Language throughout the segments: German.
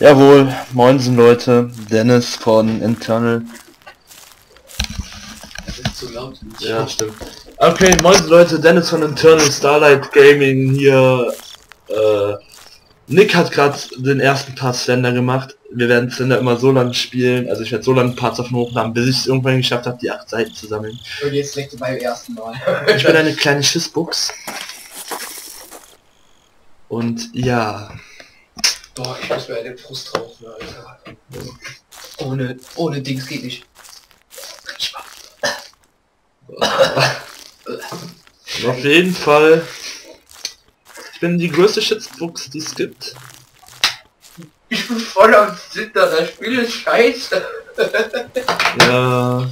Jawohl, moinsen Leute, Dennis von Internal. Das ist zu laut. Ja, stimmt. Okay, moinsen Leute, Dennis von Internal Starlight Gaming hier. Äh, Nick hat gerade den ersten Part Slender gemacht. Wir werden Slender immer so lange spielen, also ich werde so lange Parts davon hochladen, bis ich es irgendwann geschafft habe, die acht Seiten zu sammeln. Und jetzt direkt beim ersten Mal. Ich bin eine kleine Schissbuchs. Und ja, Boah, ich muss mir den Frust rauchen, Alter. Ohne, ohne Dings geht nicht. Ich auf jeden Fall. Ich bin die größte Shitbox, die es gibt. Ich bin voll am Zittern, das Spiel ist scheiße. Ja.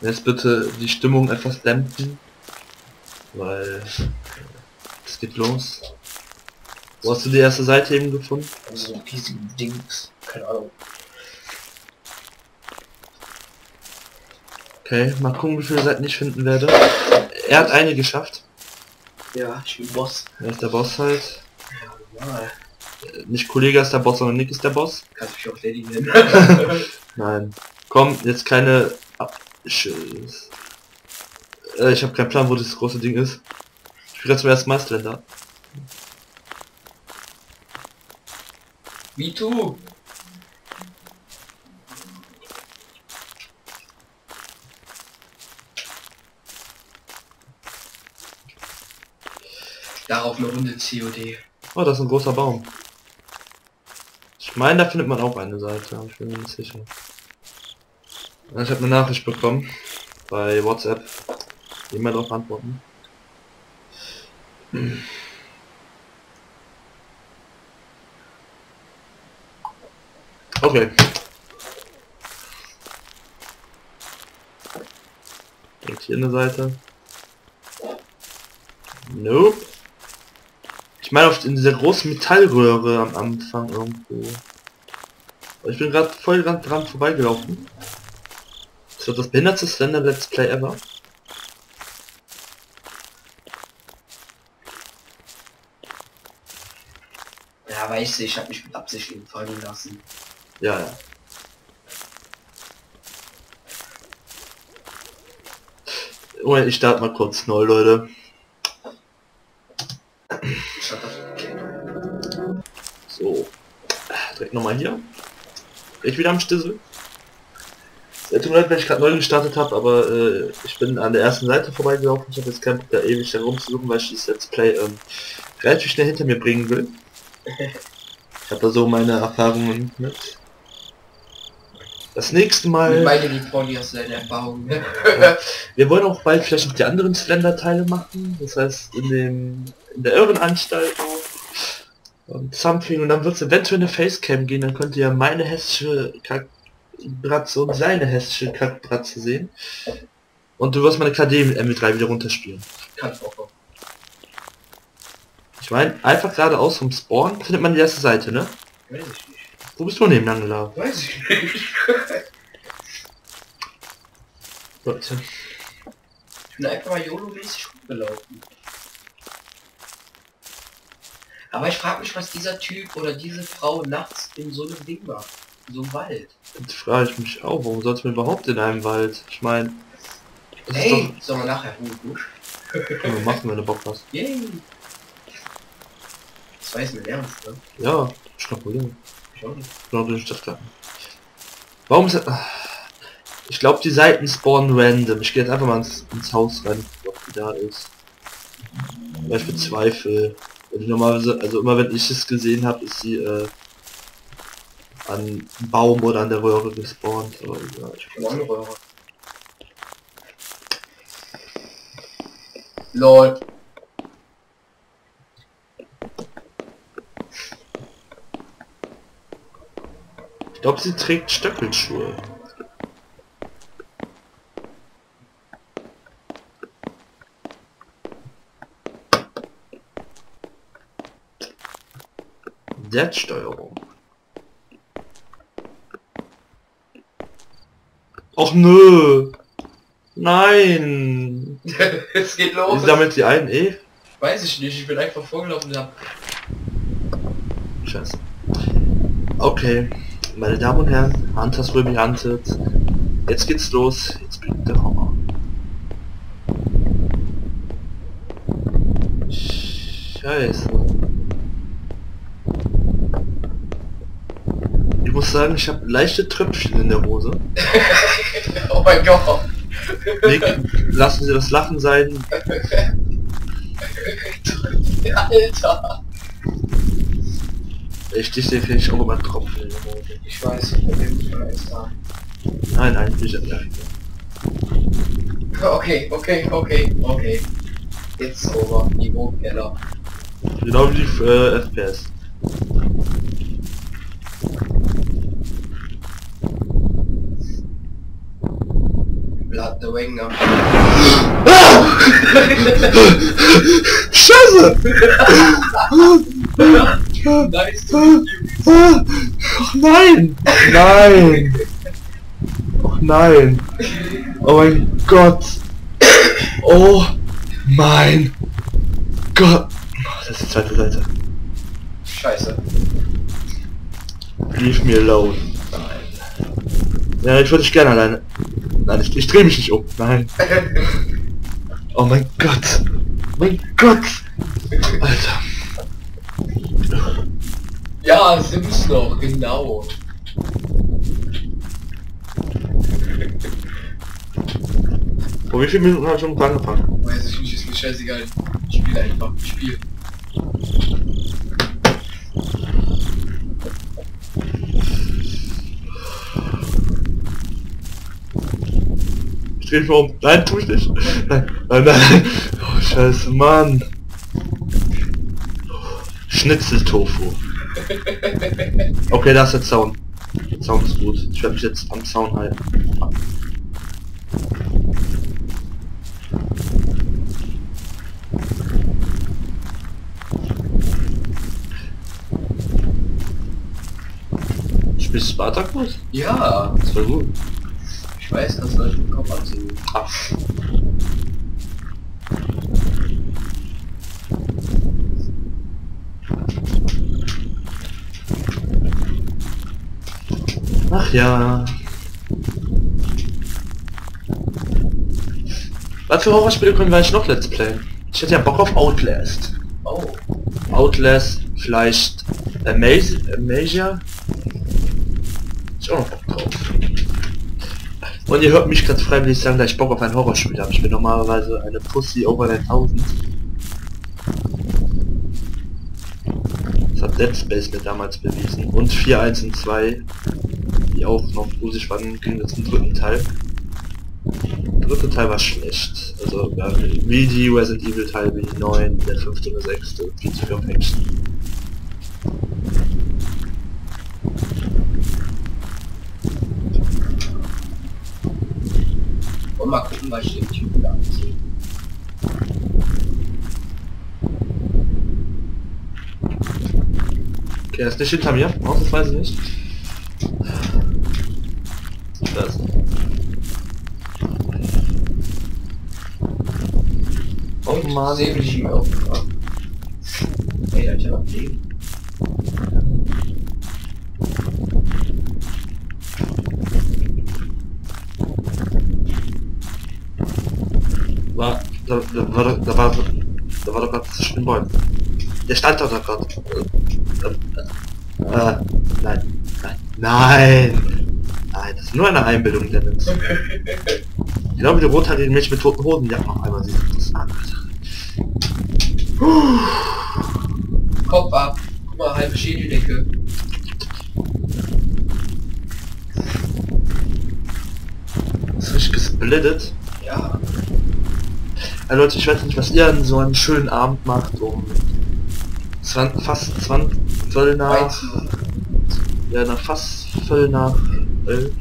Jetzt bitte die Stimmung etwas dämpfen. Weil es geht los. Wo hast du die erste Seite eben gefunden? Also so riesigen Dings. Keine Ahnung. Okay, mal gucken, wie viele Seiten ich finden werde. Er hat eine geschafft. Ja, ich bin Boss. Er ist der Boss halt. Ja, normal. Äh, Nicht Kollege ist der Boss, sondern Nick ist der Boss. Kannst mich auch Lady nennen. Nein. Komm, jetzt keine... Ab Tschüss. Äh, ich habe keinen Plan, wo das große Ding ist. Ich spiele zum ersten Mal Slender. Wie du? Darauf eine Runde COD. Oh, das ist ein großer Baum. Ich meine, da findet man auch eine Seite, aber ich bin mir nicht sicher. Ich habe eine Nachricht bekommen bei WhatsApp. Immer darauf antworten. Okay. Und hier eine Seite. Nope. Ich meine auf in dieser großen Metallröhre am Anfang irgendwo. Ich bin gerade voll dran, dran vorbeigelaufen. Das wird das behindertste Slender Let's Play ever. Ja, weißt du, ich habe mich mit Absicht fallen lassen. Ja, ja. Moment, ich starte mal kurz neu, Leute. So. Direkt nochmal hier. Ich wieder am Stissel. Tut mir leid, wenn ich gerade neu gestartet habe, aber äh, ich bin an der ersten Seite vorbeigelaufen. Ich habe jetzt keinen da ewig herumzusuchen, weil ich das Let's Play ähm, relativ schnell hinter mir bringen will. Ich habe da so meine Erfahrungen mit. Das nächste Mal... meine die Pony aus deiner Erfahrung. ne? Wir wollen auch bald vielleicht noch die anderen Slender-Teile machen. Das heißt, in dem in der Irrenanstalt auch. und Something. Und dann wird es eventuell eine Facecam gehen. Dann könnt ihr meine hessische Kackbratze und seine hessische Kackbratze sehen. Und du wirst meine KD mit MP3 wieder runterspielen. Kann vorkommen. Ich meine, einfach geradeaus vom Spawn findet man die erste Seite, ne? Weiß ich. Wo bist du nebenan gelaufen? Weiß ich nicht. Leute. Ich bin einfach mal YOLO-mäßig rumgelaufen. Aber ich frage mich, was dieser Typ oder diese Frau nachts in so einem Ding macht. In so einem Wald. Jetzt frage ich mich auch, warum sollte man überhaupt in einem Wald? Ich meine, Hey, sollen wir nachher doch... Können wir machen, wenn du Bock hast. Yay! Das weiß mir ernst, ne? Ja. Ich nicht. Durch das klappen. Warum ist er... Ich glaube, die Seiten spawnen random. Ich gehe jetzt einfach mal ins, ins Haus rein, ob die da ist. Weil ich bezweifle. Wenn ich normalerweise, also immer wenn ich es gesehen habe, ist sie äh, an Baum oder an der Röhre gespawnt. Aber ja, ich Röhre. LOL. Glaube, sie trägt Stöckelschuhe. Selbststeuerung. Och nö. Nein. es geht los. sammelt sie ein? Eh? Weiß ich nicht, ich bin einfach vorgelaufen und hab... Scheiße. Okay, meine Damen und Herren, Hunters will be hunted. Jetzt geht's los. Jetzt beginnt der Horror. Scheiße. Ich muss sagen, ich habe leichte Tröpfchen in der Hose. oh mein Gott. Nick, lassen Sie das Lachen sein. Alter. Ich dich krieg ich auch immer Tropfen der. Ich weiß, ich bin nicht mehr da. Nein, nein, ich nicht. Okay, okay, okay, okay. Jetzt over. Niveau Keller. Genau wie die äh, FPS. Blood the Wanger. Scheiße! nice. Ach nein! Nein! Oh nein! Oh mein Gott! Oh mein Gott! Oh, das ist die zweite Seite. Scheiße. Leave me alone. Nein. Ja, ich würde dich gerne alleine. Nein, ich, ich drehe mich nicht um. Nein. Oh mein Gott. Mein Gott. Alter. Ja, Sims noch, genau. Vor wie viele Minuten habe ich schon angefangen? Weiß ich nicht, ist mir scheißegal. Ich spiele einfach. Ich spiele. Ich drehe mich mal um. Nein, tu ich nicht. Nein, nein, nein. Oh, scheiße, Mann. Schnitzeltofu. Okay, da ist der Zaun. Der Zaun ist gut. Ich werde mich jetzt am Zaun halten. Spielst du Spartacus? Ja, Das war gut. ich weiß, kannst du euch den Kopf anziehen. Ach. Ja. Was für Horrorspiele können wir eigentlich noch Let's Playen? Ich hätte ja Bock auf Outlast. Oh, Outlast, vielleicht Amaz Amazia? Ist auch noch Bock drauf. Und ihr hört mich ganz freiwillig sagen, dass ich Bock auf ein Horrorspiel habe. Ich bin normalerweise eine Pussy over 1000. Das hat Dead Space mir damals bewiesen. Und 4, 1 und 2, die auch noch waren, ging jetzt im dritten Teil. Der dritte Teil war schlecht. Also ja, wie die Resident Evil Teil, wie die 9, der fünfte oder sechste, viel zu viel auf Action. und mal gucken, was ich den Typen da anziehe. Okay, er ist nicht hinter mir, ausnahmsweise nicht. Das. Oh Mann. ich ihm auch. Ey, da hat ja Leben. War, da, da war, da war, da war doch gerade zwischen den Bäumen. Der stand da doch gerade. Äh, äh, nein, nein, nein, nein, das ist nur eine Einbildung, Dennis. Genau wie der rothaarige Mensch mit toten Hoden, ja, noch einmal sieht das an. Kopf ab. Guck mal, halbe Schädeldecke. Ist richtig gesplittet. Ja. Ja, Leute, ich weiß nicht, was ihr an so einem schönen Abend macht, um 20, fast 20 Viertel nach, ja, nach fast Viertel nach 11.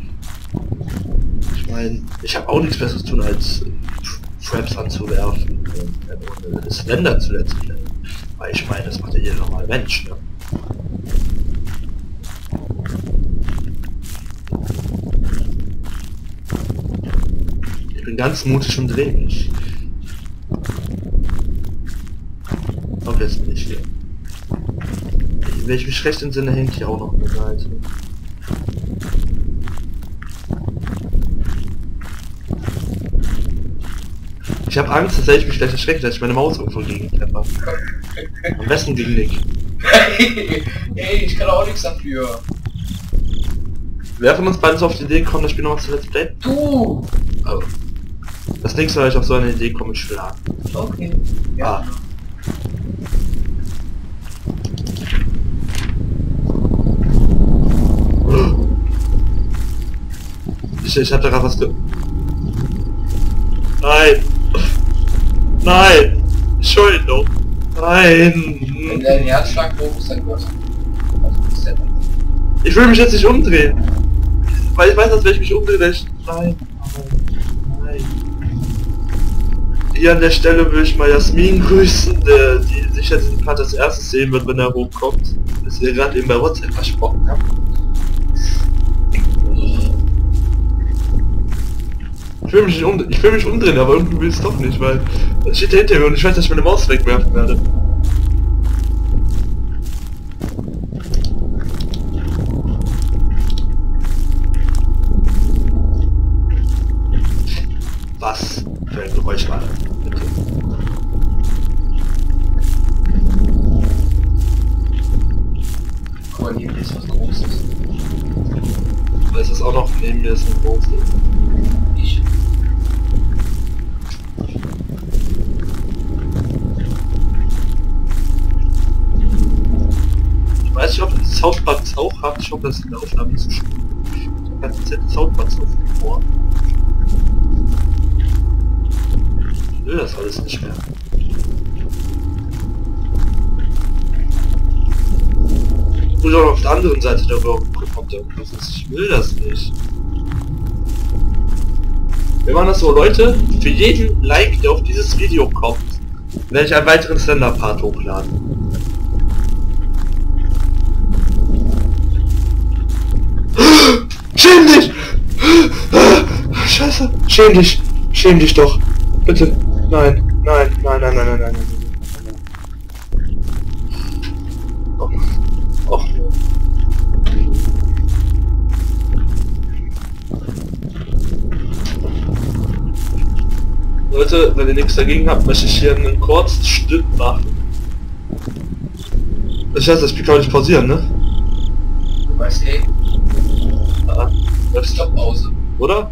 Ich meine, ich habe auch nichts besseres tun, als Fraps anzuwerfen und äh, Slender zu playen. Weil ich meine, das macht ja jeder normale Mensch, ne? Ich bin ganz mutig und mich. Aber jetzt bin ich hier. wenn ich mich recht entsinne, hängt hier auch noch eine Seite. Ich habe Angst, dass ich mich gleich erschrecke, dass ich meine Maus irgendwo gegen treffe. Am besten gegen Nick. Ey, ich kann auch nichts dafür. Wer von uns beiden so auf die Idee kommt, das Spiel nochmal zu Let's Play? Du! Also, das nächste Mal, ich auf so eine Idee komme, schlagen. Okay. Ah. Ich, ich hatte gerade was ge... Nein! Nein! Entschuldigung! Nein! Wenn dein Herzschlag hoch ist, dann denn das? Ich will mich jetzt nicht umdrehen. Weil ich weiß, dass wenn ich mich umdrehe, dann ich... Nein, nein, nein. Hier an der Stelle will ich mal Jasmin grüßen, der, die sicher diesen Part als erstes sehen wird, wenn er hochkommt. Das ihr gerade eben bei WhatsApp versprochen habt. Ich will mich nicht umdrehen, ich will mich umdrehen, aber irgendwie will ich es doch nicht, weil es steht hinter mir und ich weiß, dass ich meine Maus wegwerfen werde. Was für ein Geräusch war das? Bitte. Guck mal, hier ist was Großes. Weil es ist auch noch neben mir ist ein großes. Ich. Ich Soundbuds auch habt. Ich hoffe, dass in der Aufnahme nicht so schlimm. Ich habe ganz Soundbuds auf dem Ohr. Ich will das alles nicht mehr. Muss auch auf der anderen Seite der ob da irgendwas ist. Ich will das nicht. Wir machen das so, Leute. Für jeden Like, der auf dieses Video kommt, werde ich einen weiteren Slender-Part hochladen. Schäm dich! Scheiße. Schäm dich. Schäm dich doch. Bitte. Nein. Nein. Nein, nein, nein, nein, nein. nein. Oh. Oh. Leute, wenn ihr nichts dagegen habt, möchte ich hier einen kurzen Stück machen. Ich weiß, das Spiel kann nicht pausieren, ne? Du weißt, ey, Ist Stopp-Pause. oder?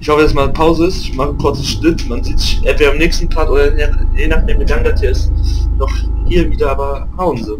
Ich hoffe, dass mal Pause ist. Ich mache einen kurzen Schnitt. Man sieht sich entweder im nächsten Part oder je je nachdem, wie lang das hier ist, noch hier wieder, aber hauen sie.